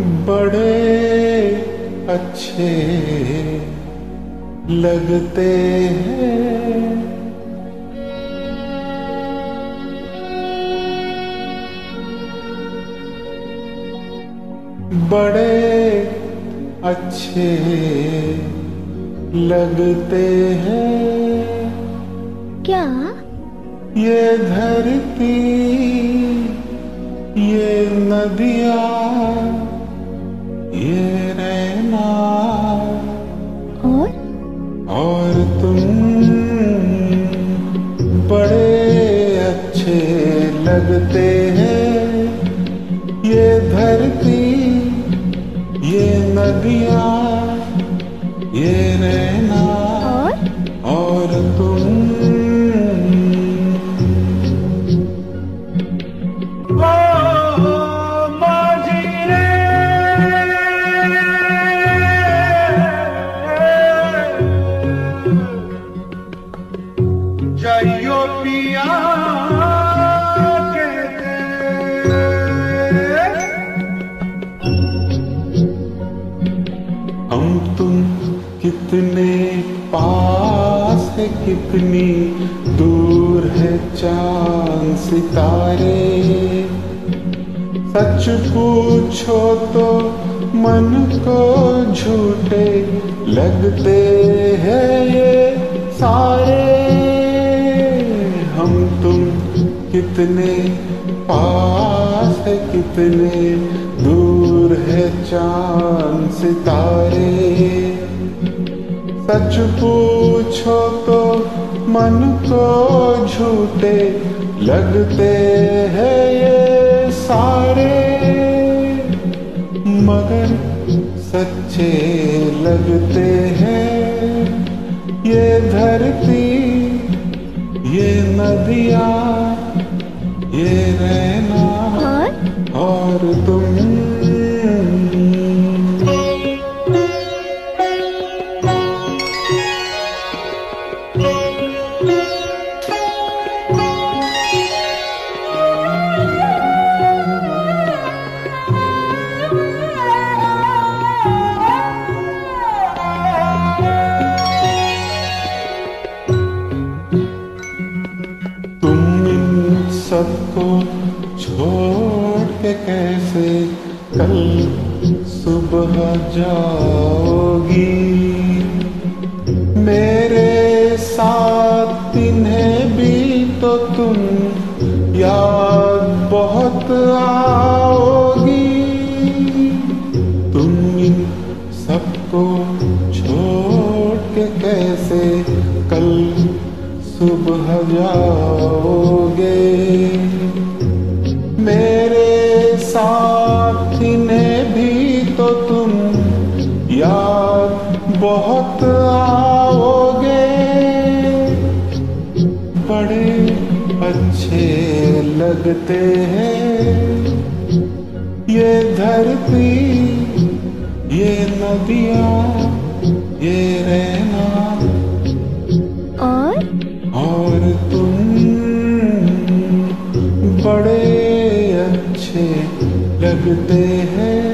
बड़े अच्छे लगते हैं। बड़े अच्छे लगते हैं। क्या? ये धरती ये नदिया ये रहना और? और तुम बड़े अच्छे लगते हैं। ये धरती ये नदिया हम तुम कितने पास है, कितनी दूर है चाँद सितारे। सच पूछो तो मन को झूठे लगते हैं ये सारे। हम तुम कितने पास है, कितने दूर चाँद सितारे। सच पूछो तो मन को झूठे लगते हैं ये सारे। मगर सच्चे लगते हैं ये धरती ये नदियाँ ये रहना और तुम। सुबह जाओगी। मेरे साथ इन्हें भी तो तुम याद बहुत आओगी। तुम इन सबको छोड़ के कैसे कल सुबह जाओगे बहुत आओगे। बड़े अच्छे लगते हैं। ये धरती ये नदिया ये रहना। और? और तुम बड़े अच्छे लगते हैं।